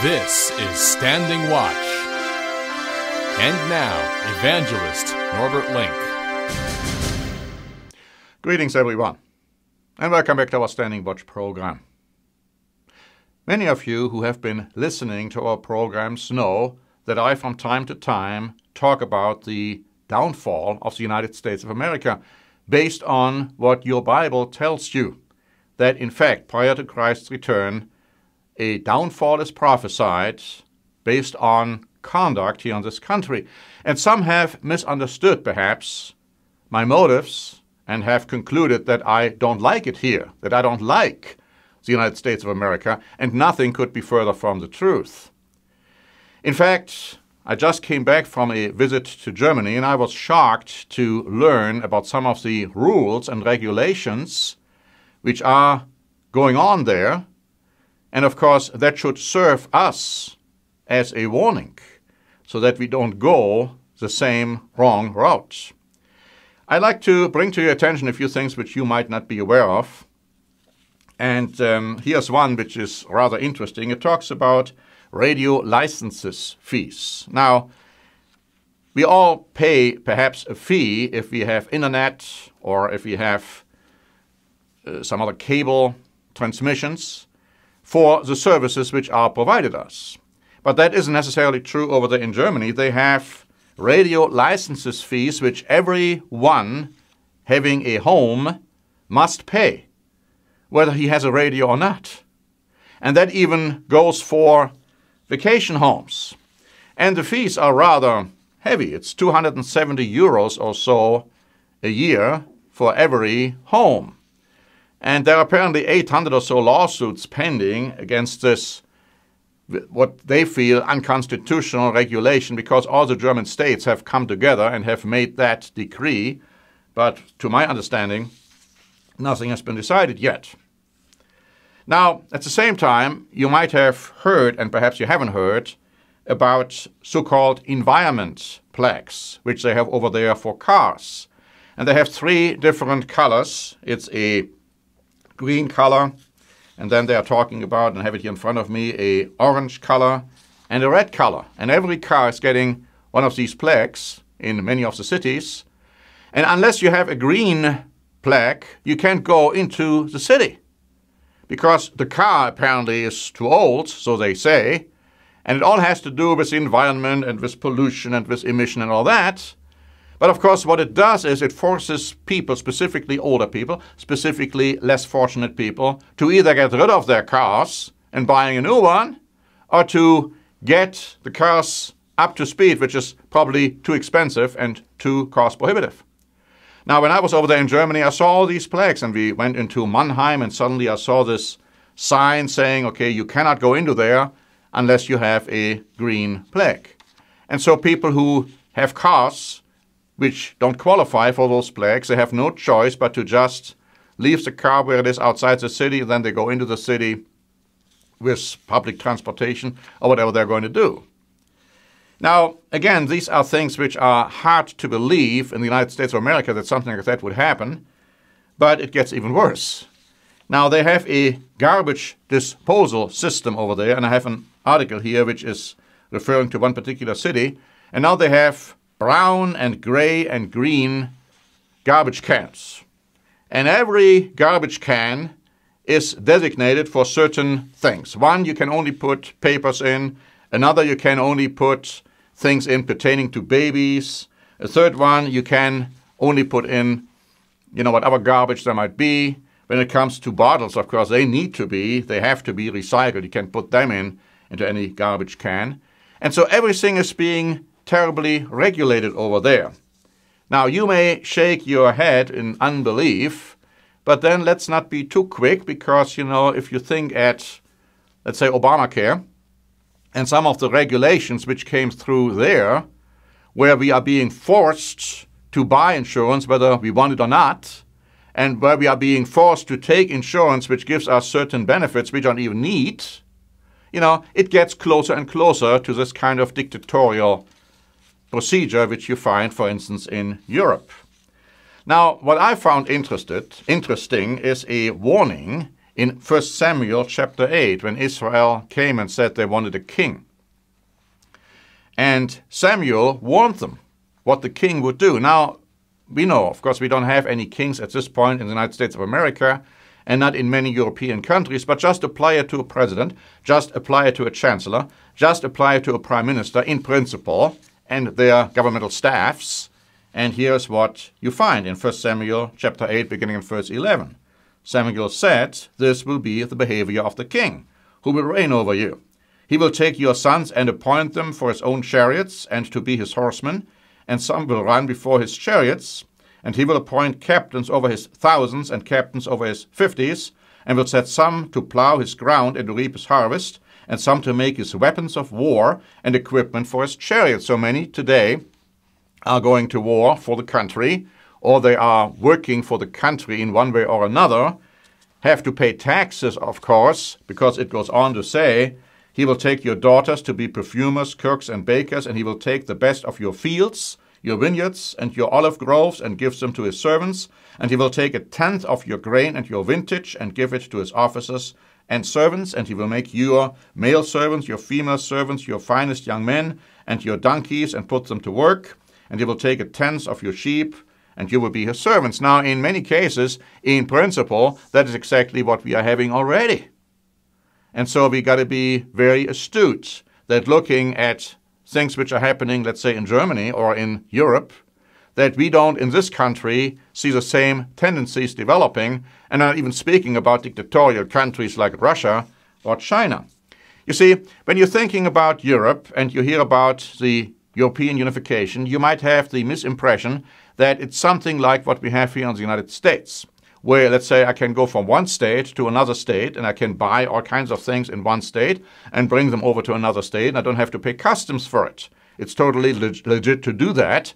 This is Standing Watch. And now, Evangelist Norbert Link. Greetings, everyone, and welcome back to our Standing Watch program. Many of you who have been listening to our programs know that I, from time to time, talk about the downfall of the United States of America based on what your Bible tells you. That, in fact, prior to Christ's return, a downfall is prophesied based on conduct here in this country. And some have misunderstood, perhaps, my motives and have concluded that I don't like it here, that I don't like the United States of America, and nothing could be further from the truth. In fact, I just came back from a visit to Germany and I was shocked to learn about some of the rules and regulations which are going on there and of course, that should serve us as a warning so that we don't go the same wrong route. I'd like to bring to your attention a few things which you might not be aware of. And um, here's one which is rather interesting. It talks about radio licenses fees. Now, we all pay perhaps a fee if we have internet or if we have uh, some other cable transmissions for the services which are provided us. But that isn't necessarily true over there in Germany. They have radio licenses fees which every one having a home must pay, whether he has a radio or not. And that even goes for vacation homes. And the fees are rather heavy. It's 270 euros or so a year for every home. And there are apparently 800 or so lawsuits pending against this, what they feel unconstitutional regulation, because all the German states have come together and have made that decree. But to my understanding, nothing has been decided yet. Now, at the same time, you might have heard, and perhaps you haven't heard, about so called environment plaques, which they have over there for cars. And they have three different colors. It's a green color, and then they are talking about, and have it here in front of me, a orange color and a red color. And every car is getting one of these plaques in many of the cities. And unless you have a green plaque, you can't go into the city. Because the car apparently is too old, so they say, and it all has to do with the environment and with pollution and with emission and all that. But of course, what it does is it forces people, specifically older people, specifically less fortunate people, to either get rid of their cars and buying a new one, or to get the cars up to speed, which is probably too expensive and too cost prohibitive. Now, when I was over there in Germany, I saw all these plaques, and we went into Mannheim, and suddenly I saw this sign saying, okay, you cannot go into there unless you have a green plaque. And so people who have cars which don't qualify for those plaques, they have no choice but to just leave the car where it is outside the city, then they go into the city with public transportation or whatever they're going to do. Now, again, these are things which are hard to believe in the United States of America that something like that would happen, but it gets even worse. Now, they have a garbage disposal system over there, and I have an article here which is referring to one particular city, and now they have brown and gray and green garbage cans. And every garbage can is designated for certain things. One, you can only put papers in. Another, you can only put things in pertaining to babies. A third one, you can only put in, you know, whatever garbage there might be. When it comes to bottles, of course, they need to be, they have to be recycled. You can't put them in into any garbage can. And so everything is being terribly regulated over there. Now, you may shake your head in unbelief, but then let's not be too quick because, you know, if you think at, let's say, Obamacare and some of the regulations which came through there, where we are being forced to buy insurance whether we want it or not, and where we are being forced to take insurance which gives us certain benefits we don't even need, you know, it gets closer and closer to this kind of dictatorial procedure which you find, for instance, in Europe. Now, what I found interested, interesting is a warning in 1 Samuel chapter 8 when Israel came and said they wanted a king. And Samuel warned them what the king would do. Now, we know, of course, we don't have any kings at this point in the United States of America and not in many European countries, but just apply it to a president, just apply it to a chancellor, just apply it to a prime minister in principle and their governmental staffs. And here's what you find in 1 Samuel chapter 8, beginning in verse 11. Samuel said, This will be the behavior of the king, who will reign over you. He will take your sons and appoint them for his own chariots and to be his horsemen, and some will run before his chariots, and he will appoint captains over his thousands and captains over his fifties, and will set some to plough his ground and to reap his harvest, and some to make his weapons of war and equipment for his chariots. So many today are going to war for the country, or they are working for the country in one way or another, have to pay taxes, of course, because it goes on to say, He will take your daughters to be perfumers, cooks, and bakers, and he will take the best of your fields your vineyards and your olive groves and gives them to his servants, and he will take a tenth of your grain and your vintage and give it to his officers and servants, and he will make your male servants, your female servants, your finest young men, and your donkeys, and put them to work, and he will take a tenth of your sheep, and you will be his servants. Now, in many cases, in principle, that is exactly what we are having already. And so we got to be very astute that looking at things which are happening, let's say, in Germany or in Europe, that we don't in this country see the same tendencies developing, and not even speaking about dictatorial countries like Russia or China. You see, when you're thinking about Europe and you hear about the European unification, you might have the misimpression that it's something like what we have here in the United States where let's say I can go from one state to another state and I can buy all kinds of things in one state and bring them over to another state and I don't have to pay customs for it. It's totally leg- legit to do that.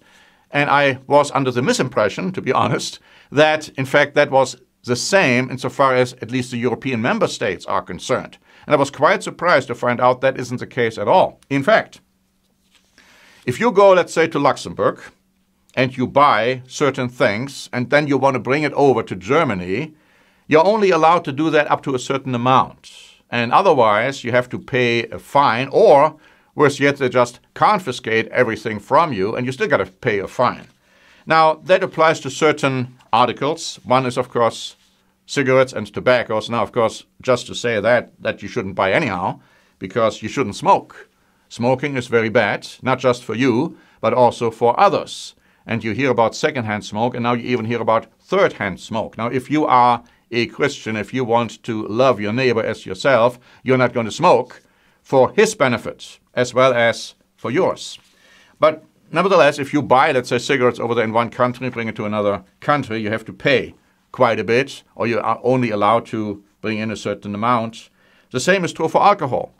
And I was under the misimpression, to be honest, that in fact that was the same insofar as at least the European member states are concerned. And I was quite surprised to find out that isn't the case at all. In fact, if you go, let's say, to Luxembourg, and you buy certain things and then you want to bring it over to Germany, you're only allowed to do that up to a certain amount. And otherwise, you have to pay a fine, or worse yet, they just confiscate everything from you and you still got to pay a fine. Now, that applies to certain articles. One is, of course, cigarettes and tobaccos. Now, of course, just to say that, that you shouldn't buy anyhow, because you shouldn't smoke. Smoking is very bad, not just for you, but also for others and you hear about secondhand smoke, and now you even hear about third-hand smoke. Now, if you are a Christian, if you want to love your neighbor as yourself, you're not going to smoke for his benefit as well as for yours. But nevertheless, if you buy, let's say, cigarettes over there in one country, bring it to another country, you have to pay quite a bit, or you are only allowed to bring in a certain amount. The same is true for alcohol.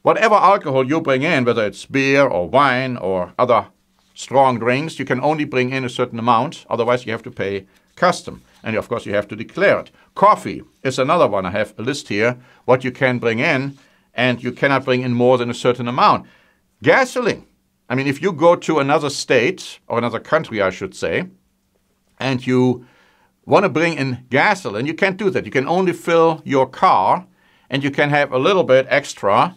Whatever alcohol you bring in, whether it's beer or wine or other strong drinks, you can only bring in a certain amount, otherwise, you have to pay custom. And of course, you have to declare it. Coffee is another one. I have a list here what you can bring in, and you cannot bring in more than a certain amount. Gasoline. I mean, if you go to another state, or another country, I should say, and you want to bring in gasoline, you can't do that. You can only fill your car, and you can have a little bit extra,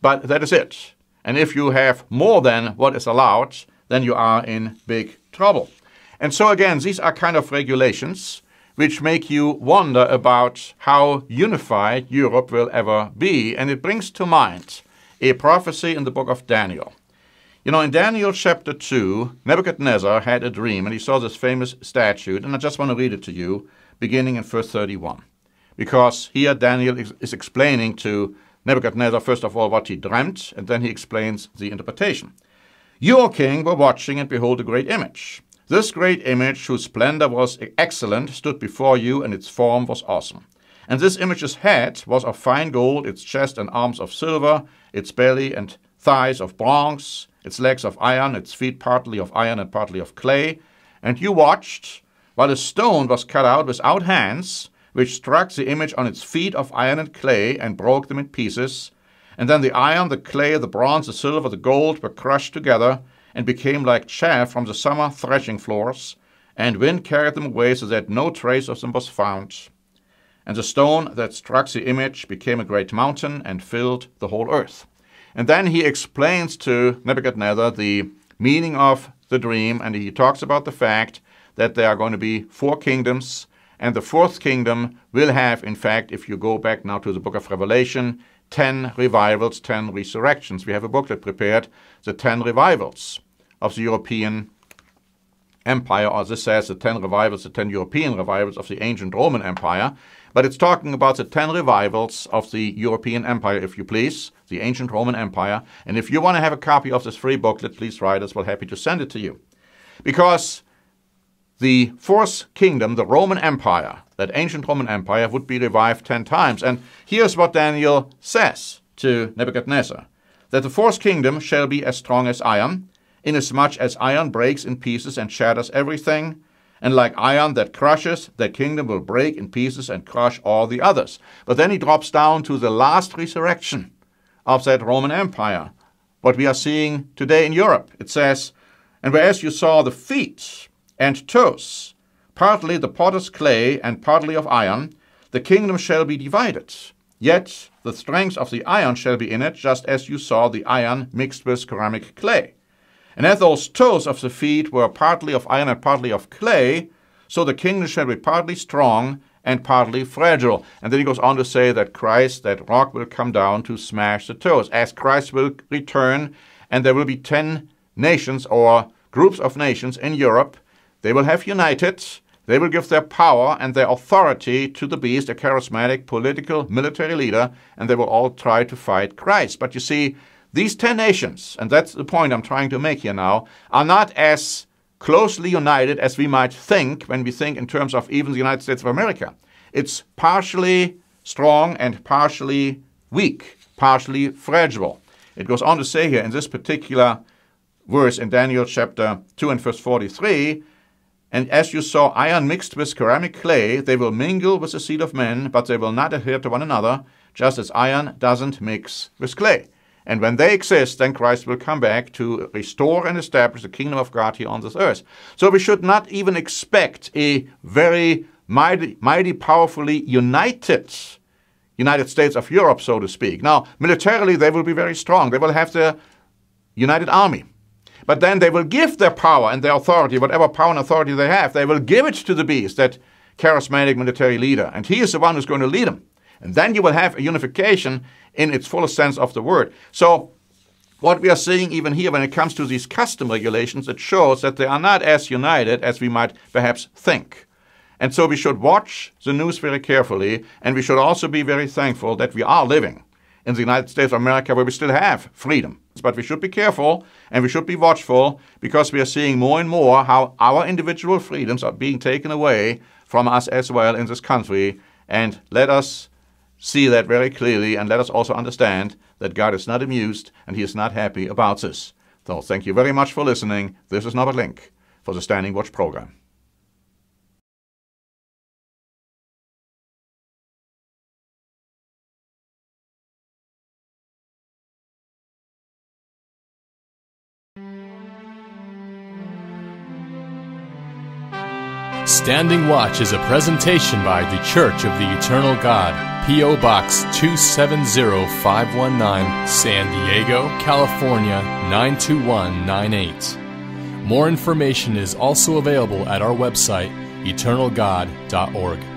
but that is it. And if you have more than what is allowed, then you are in big trouble. And so, again, these are kind of regulations which make you wonder about how unified Europe will ever be. And it brings to mind a prophecy in the book of Daniel. You know, in Daniel chapter 2, Nebuchadnezzar had a dream and he saw this famous statue, and I just want to read it to you, beginning in verse 31. Because here Daniel is explaining to Nebuchadnezzar, first of all, what he dreamt, and then he explains the interpretation. You, O king, were watching, and behold, a great image. This great image, whose splendor was excellent, stood before you, and its form was awesome. And this image's head was of fine gold, its chest and arms of silver, its belly and thighs of bronze, its legs of iron, its feet partly of iron and partly of clay. And you watched, while a stone was cut out without hands, which struck the image on its feet of iron and clay, and broke them in pieces, and then the iron, the clay, the bronze, the silver, the gold were crushed together and became like chaff from the summer threshing floors, and wind carried them away so that no trace of them was found. And the stone that struck the image became a great mountain and filled the whole earth. And then he explains to Nebuchadnezzar the meaning of the dream, and he talks about the fact that there are going to be four kingdoms, and the fourth kingdom will have, in fact, if you go back now to the book of Revelation, 10 revivals, 10 resurrections. We have a booklet prepared, the 10 revivals of the European Empire, or this says the 10 revivals, the 10 European revivals of the ancient Roman Empire. But it's talking about the 10 revivals of the European Empire, if you please, the ancient Roman Empire. And if you want to have a copy of this free booklet, please write us. We're happy to send it to you. Because the fourth kingdom, the Roman Empire, that ancient Roman Empire, would be revived 10 times. And here's what Daniel says to Nebuchadnezzar that the fourth kingdom shall be as strong as iron inasmuch as iron breaks in pieces and shatters everything, and like iron that crushes, that kingdom will break in pieces and crush all the others. But then he drops down to the last resurrection of that Roman Empire, what we are seeing today in Europe. It says, And whereas you saw the feet and toes, partly the potter's clay and partly of iron, the kingdom shall be divided. Yet the strength of the iron shall be in it, just as you saw the iron mixed with ceramic clay. And as those toes of the feet were partly of iron and partly of clay, so the kingdom shall be partly strong and partly fragile. And then he goes on to say that Christ, that rock will come down to smash the toes, as Christ will return, and there will be ten nations or groups of nations in Europe. They will have united. They will give their power and their authority to the beast, a charismatic political military leader, and they will all try to fight Christ. But you see, these 10 nations, and that's the point I'm trying to make here now, are not as closely united as we might think when we think in terms of even the United States of America. It's partially strong and partially weak, partially fragile. It goes on to say here in this particular verse in Daniel chapter 2 and verse 43 And as you saw iron mixed with ceramic clay, they will mingle with the seed of men, but they will not adhere to one another, just as iron doesn't mix with clay. And when they exist, then Christ will come back to restore and establish the kingdom of God here on this earth. So we should not even expect a very mighty, mighty powerfully united United States of Europe, so to speak. Now, militarily, they will be very strong. They will have their united army. But then they will give their power and their authority, whatever power and authority they have, they will give it to the beast, that charismatic military leader. And he is the one who's going to lead them. And then you will have a unification in its fullest sense of the word. So, what we are seeing even here when it comes to these custom regulations, it shows that they are not as united as we might perhaps think. And so we should watch the news very carefully, and we should also be very thankful that we are living in the United States of America where we still have freedom. But we should be careful and we should be watchful because we are seeing more and more how our individual freedoms are being taken away from us as well in this country. And let us see that very clearly and let us also understand that God is not amused and He is not happy about this. So thank you very much for listening. This is Norbert Link for the Standing Watch program. Standing Watch is a presentation by The Church of the Eternal God, P.O. Box 270519, San Diego, California 92198. More information is also available at our website, eternalgod.org.